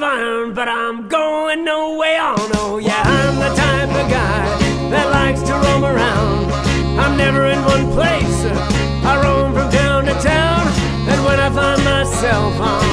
of iron, but I'm going nowhere. Oh no, yeah, I'm the type of guy that likes to roam around. I'm never in one place. I roam from town to town, and when I find myself on